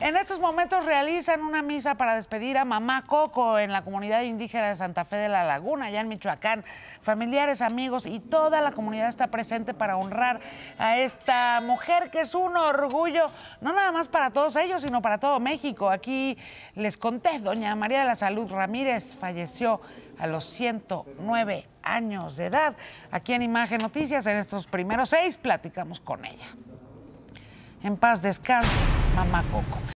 En estos momentos realizan una misa para despedir a mamá Coco en la comunidad indígena de Santa Fe de la Laguna, allá en Michoacán. Familiares, amigos y toda la comunidad está presente para honrar a esta mujer que es un orgullo, no nada más para todos ellos, sino para todo México. Aquí les conté, doña María de la Salud Ramírez falleció a los 109 años de edad. Aquí en Imagen Noticias, en estos primeros seis, platicamos con ella. En paz descanse, mamá Coco.